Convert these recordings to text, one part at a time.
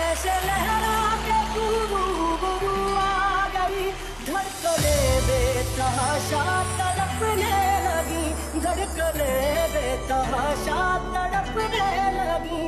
ऐसे लहरा के बुबू बुबू आ गई धड़कने बेतहाशा तड़पने लगी, धड़कने बेतहाशा तड़पने लगी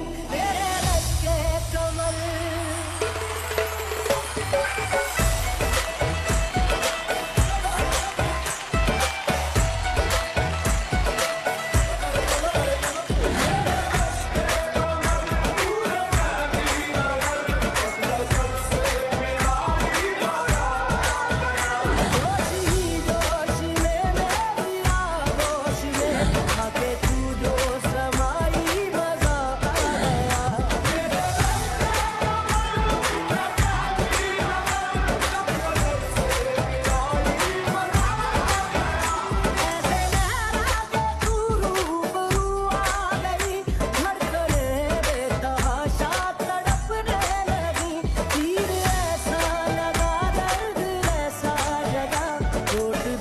छोड़